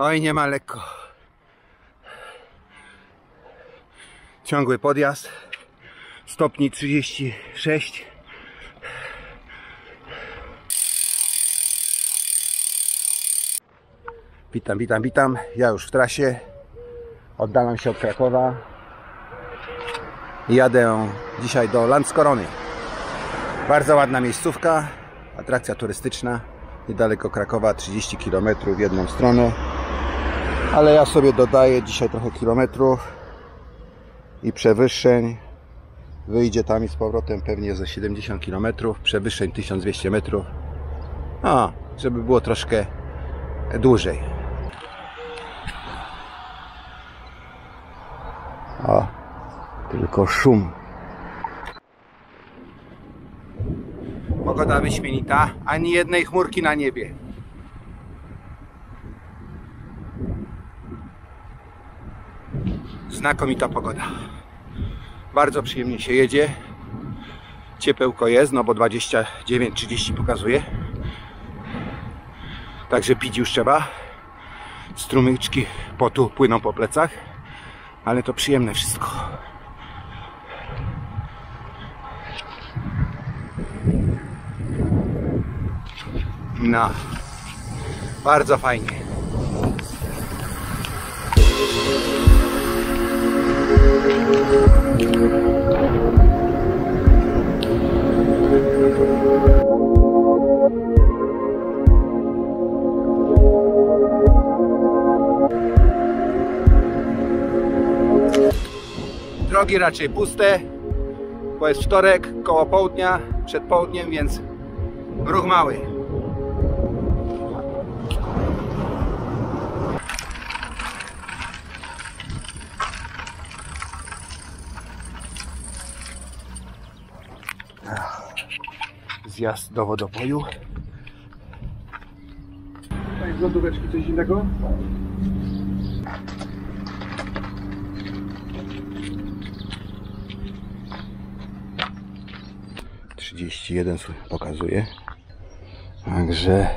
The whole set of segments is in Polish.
Oj, nie ma lekko. Ciągły podjazd. Stopni 36. Witam, witam, witam. Ja już w trasie. Oddalam się od Krakowa. Jadę dzisiaj do Landskorony. Bardzo ładna miejscówka. Atrakcja turystyczna. Niedaleko Krakowa, 30 km w jedną stronę. Ale ja sobie dodaję dzisiaj trochę kilometrów i przewyższeń. Wyjdzie tam i z powrotem pewnie ze 70 km, przewyższeń 1200 metrów. A, żeby było troszkę dłużej. O, tylko szum. Pogoda wyśmienita, ani jednej chmurki na niebie. Znakomita pogoda. Bardzo przyjemnie się jedzie. Ciepełko jest, no bo 29-30 pokazuje. Także pić już trzeba. Strumyczki potu płyną po plecach. Ale to przyjemne wszystko. No. Bardzo fajnie. Drogi raczej puste, bo jest wtorek, koło południa, przed południem, więc ruch mały. Zjazd do wodopoju. Z lodóweczki coś innego? Trzydzieści jeden pokazuje. Także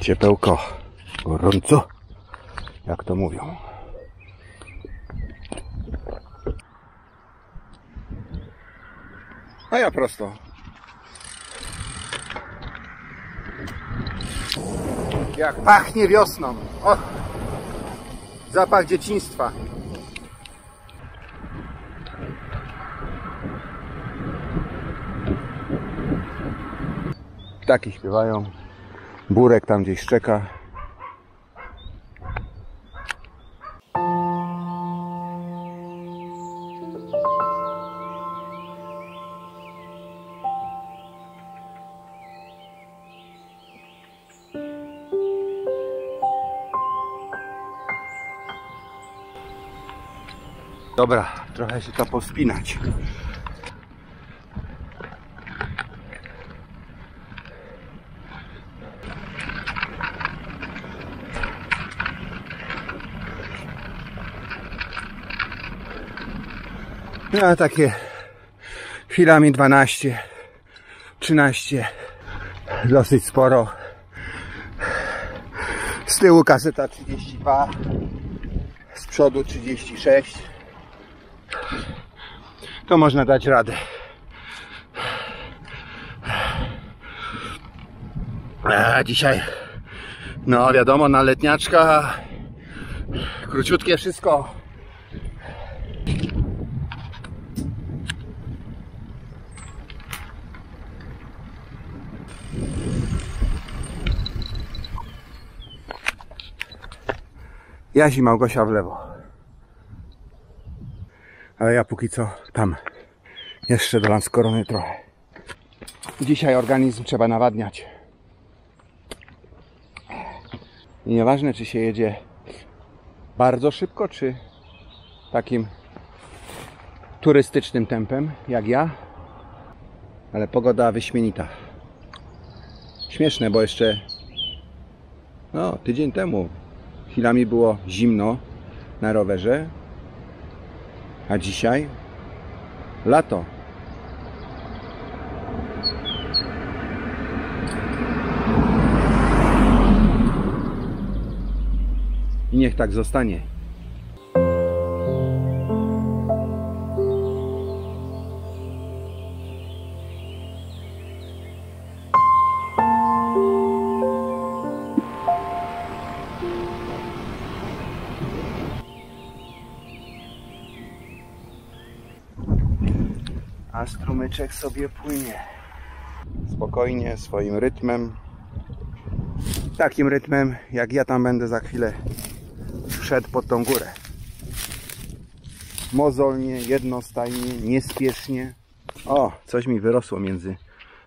ciepełko, gorąco, jak to mówią. A ja prosto. Jak pachnie wiosną. O! Zapach dzieciństwa. Ptaki śpiewają. Burek tam gdzieś szczeka. Dobra, trochę się to powspinać. No takie chwilami 12, 13, dosyć sporo. Z tyłu kaseta 32, z przodu 36. To można dać radę. A dzisiaj, no wiadomo, na letniaczka, króciutkie wszystko. Jaś i Małgosia w lewo. Ale ja póki co tam. Jeszcze do Lanskorony trochę. Dzisiaj organizm trzeba nawadniać. I nieważne czy się jedzie bardzo szybko, czy takim turystycznym tempem, jak ja. Ale pogoda wyśmienita. Śmieszne, bo jeszcze no, tydzień temu chwilami było zimno na rowerze, a dzisiaj lato. I niech tak zostanie. A strumyczek sobie płynie. Spokojnie, swoim rytmem. Takim rytmem, jak ja tam będę za chwilę szedł pod tą górę. Mozolnie, jednostajnie, niespiesznie. O, coś mi wyrosło między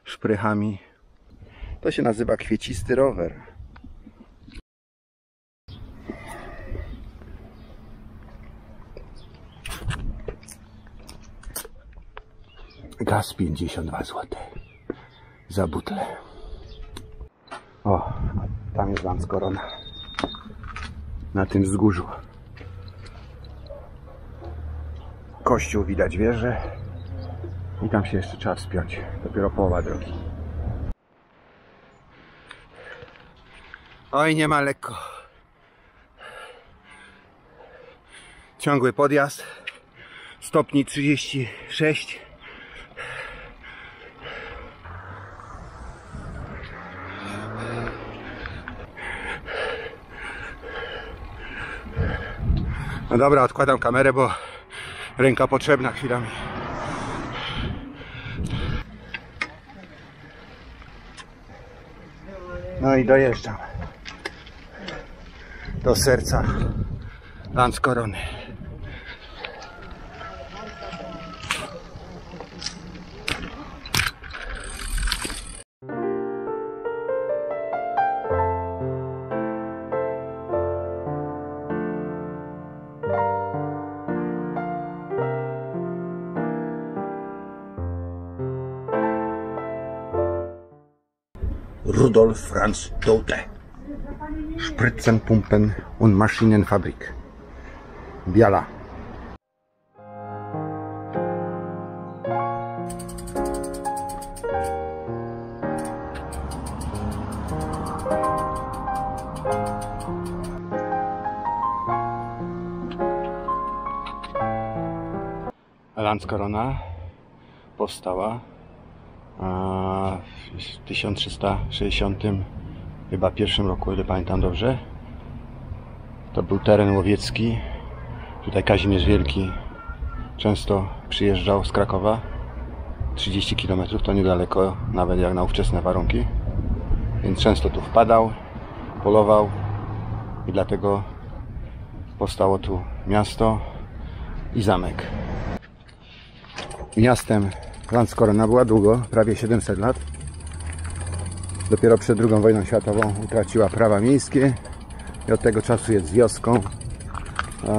szprychami. To się nazywa kwiecisty rower. Gaz 52 zł za butlę. O, tam jest Landskorona. Na tym wzgórzu. Kościół widać wieżę. I tam się jeszcze trzeba wspiąć. Dopiero połowa drogi. Oj, nie ma lekko. Ciągły podjazd. Stopni 36. No dobra, odkładam kamerę, bo ręka potrzebna chwilami. No i dojeżdżam do serca Landskorony. Rudolf Franz Dote. Spritzen, Pumpen und Maschinenfabrik. Biala. Landskorona powstała w 1360 chyba pierwszym roku, ile pamiętam dobrze. To był teren łowiecki. Tutaj Kazimierz Wielki często przyjeżdżał z Krakowa. 30 km to niedaleko, nawet jak na ówczesne warunki. Więc często tu wpadał, polował i dlatego powstało tu miasto i zamek. Miastem Landskorona była długo, prawie 700 lat. Dopiero przed II wojną światową utraciła prawa miejskie i od tego czasu jest wioską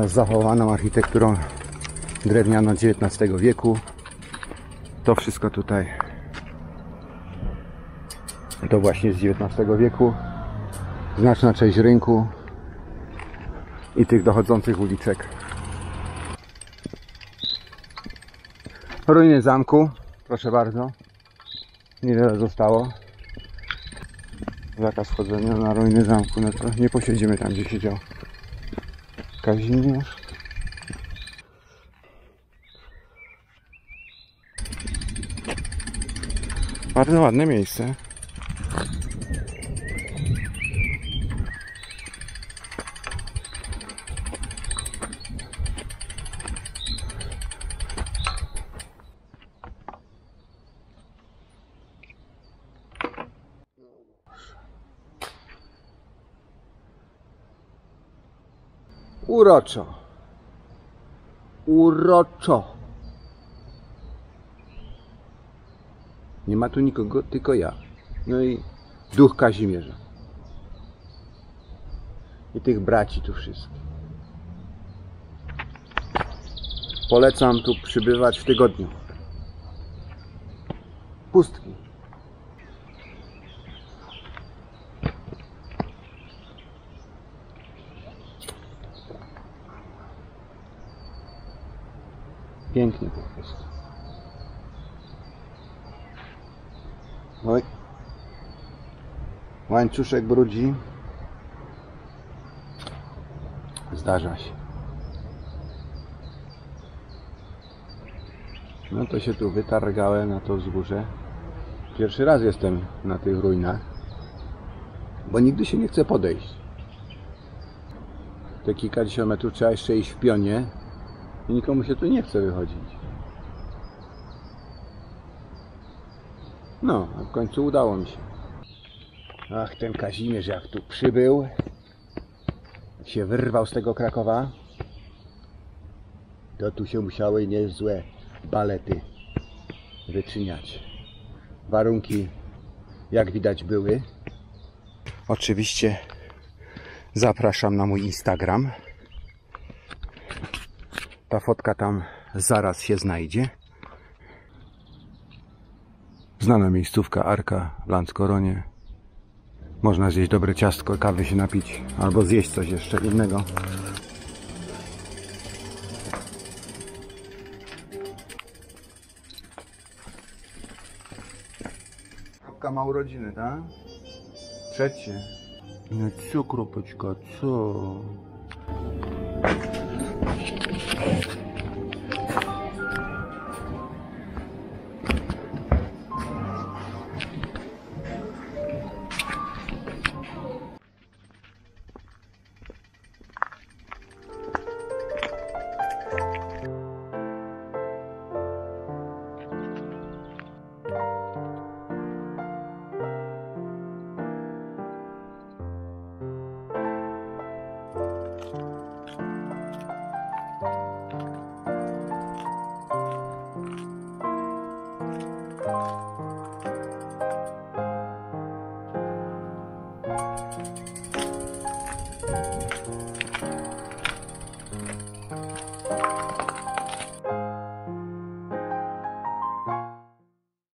z zachowaną architekturą drewnianą XIX wieku. To wszystko tutaj to właśnie z XIX wieku. Znaczna część rynku i tych dochodzących uliczek. Ruiny zamku, proszę bardzo. Niewiele zostało. Zakaz wchodzenia na ruiny zamku, no to nie posiedzimy tam, gdzie siedział Kazimierz. Bardzo ładne miejsce. Uroczo. Uroczo. Nie ma tu nikogo, tylko ja. No i duch Kazimierza. I tych braci tu wszystkich. Polecam tu przybywać w tygodniu. Pustki. Pięknie po prostu. Oj. Łańcuszek brudzi. Zdarza się. No to się tu wytargałem na to wzgórze. Pierwszy raz jestem na tych ruinach, bo nigdy się nie chce podejść. Te kilkadziesiąt metrów trzeba jeszcze iść w pionie nikomu się tu nie chce wychodzić. No, a w końcu udało mi się. Ach, ten Kazimierz jak tu przybył, się wyrwał z tego Krakowa, to tu się musiały niezłe balety wyczyniać. Warunki, jak widać, były. Oczywiście zapraszam na mój Instagram. Ta fotka tam zaraz się znajdzie. Znana miejscówka Arka w Landskoronie. Można zjeść dobre ciastko, kawy się napić, albo zjeść coś jeszcze innego. Kropka ma urodziny, tak? Trzecie. No co, kropeczka, co? Okay.